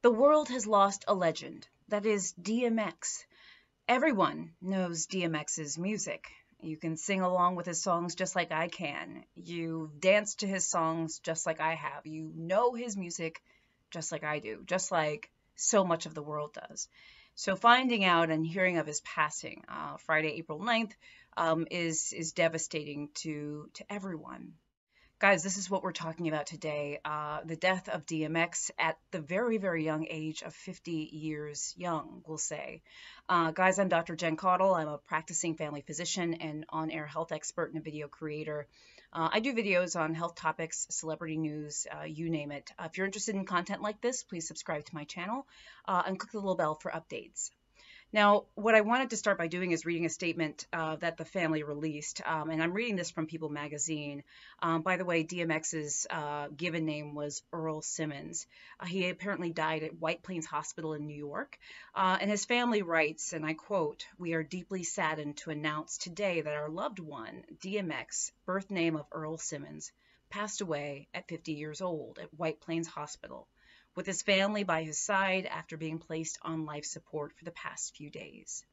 The world has lost a legend, that is DMX. Everyone knows DMX's music. You can sing along with his songs just like I can. You dance to his songs just like I have. You know his music just like I do, just like so much of the world does. So finding out and hearing of his passing uh, Friday, April 9th, um, is is devastating to to everyone. Guys, this is what we're talking about today. Uh, the death of DMX at the very, very young age of 50 years young, we'll say. Uh, guys, I'm Dr. Jen Caudle. I'm a practicing family physician and on air health expert and a video creator. Uh, I do videos on health topics, celebrity news, uh, you name it. Uh, if you're interested in content like this, please subscribe to my channel uh, and click the little bell for updates. Now, what I wanted to start by doing is reading a statement uh, that the family released, um, and I'm reading this from People Magazine. Um, by the way, DMX's uh, given name was Earl Simmons. Uh, he apparently died at White Plains Hospital in New York, uh, and his family writes, and I quote, "We are deeply saddened to announce today that our loved one, DMX, birth name of Earl Simmons, passed away at 50 years old at White Plains Hospital." With his family by his side after being placed on life support for the past few days.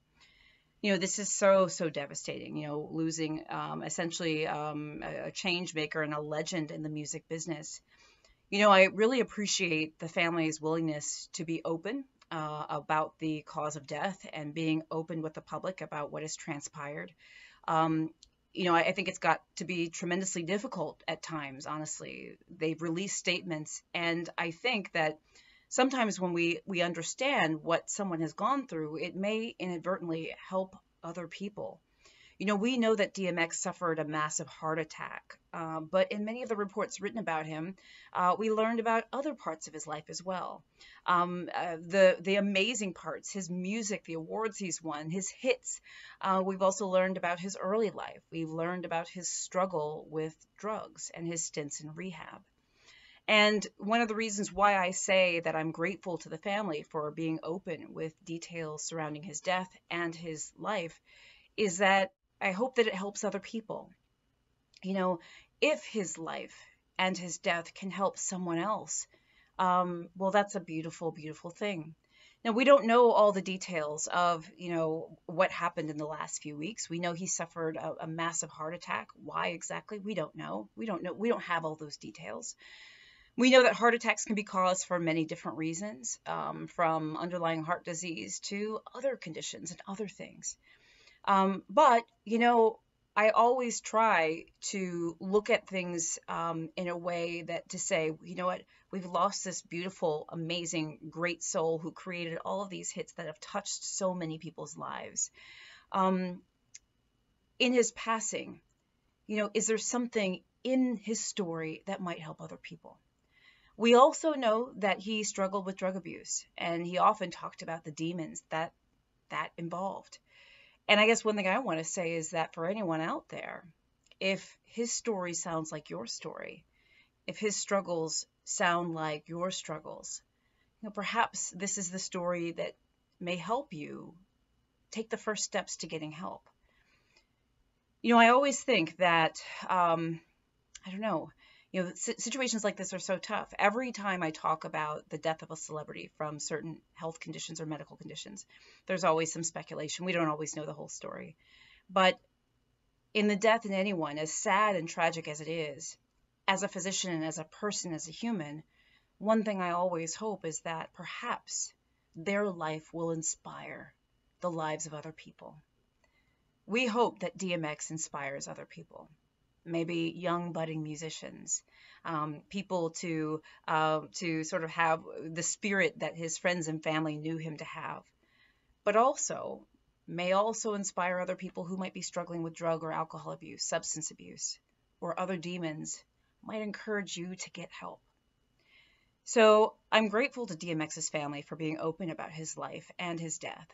You know, this is so, so devastating, you know, losing um, essentially um, a change maker and a legend in the music business. You know, I really appreciate the family's willingness to be open uh, about the cause of death and being open with the public about what has transpired. Um, you know, I, I, think it's got to be tremendously difficult at times, honestly. They've released statements, and I think that sometimes when we, we understand what someone has gone through, it may inadvertently help other people. You know, we know that DMX suffered a massive heart attack, uh, but in many of the reports written about him, uh, we learned about other parts of his life as well. Um, uh, the the amazing parts, his music, the awards he's won, his hits. Uh, we've also learned about his early life. We've learned about his struggle with drugs and his stints in rehab. And one of the reasons why I say that I'm grateful to the family for being open with details surrounding his death and his life is that I hope that it helps other people. You know, if his life and his death can help someone else, um, well, that's a beautiful, beautiful thing. Now, we don't know all the details of, you know, what happened in the last few weeks. We know he suffered a, a massive heart attack. Why exactly? We don't know. We don't know. We don't have all those details. We know that heart attacks can be caused for many different reasons, um, from underlying heart disease to other conditions and other things. Um, but, you know, I always try to look at things um, in a way that to say, you know what, we've lost this beautiful, amazing, great soul who created all of these hits that have touched so many people's lives. Um, in his passing, you know, is there something in his story that might help other people? We also know that he struggled with drug abuse, and he often talked about the demons that that involved. And I guess one thing I want to say is that for anyone out there, if his story sounds like your story, if his struggles sound like your struggles, you know, perhaps this is the story that may help you take the first steps to getting help. You know, I always think that, um, I don't know, you know, situations like this are so tough. Every time I talk about the death of a celebrity from certain health conditions or medical conditions, there's always some speculation. We don't always know the whole story. But in the death of anyone, as sad and tragic as it is, as a physician and as a person, as a human, one thing I always hope is that perhaps their life will inspire the lives of other people. We hope that DMX inspires other people maybe young budding musicians, um, people to uh, to sort of have the spirit that his friends and family knew him to have, but also may also inspire other people who might be struggling with drug or alcohol abuse, substance abuse, or other demons, might encourage you to get help. So I'm grateful to DMX's family for being open about his life and his death.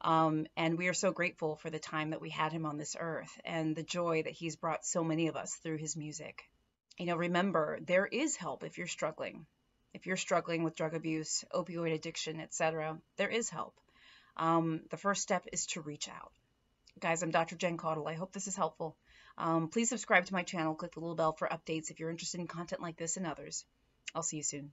Um, and we are so grateful for the time that we had him on this earth and the joy that he's brought so many of us through his music. You know, remember, there is help if you're struggling. If you're struggling with drug abuse, opioid addiction, etc., there is help. Um, the first step is to reach out. Guys, I'm Dr. Jen Caudle. I hope this is helpful. Um, please subscribe to my channel. Click the little bell for updates if you're interested in content like this and others. I'll see you soon.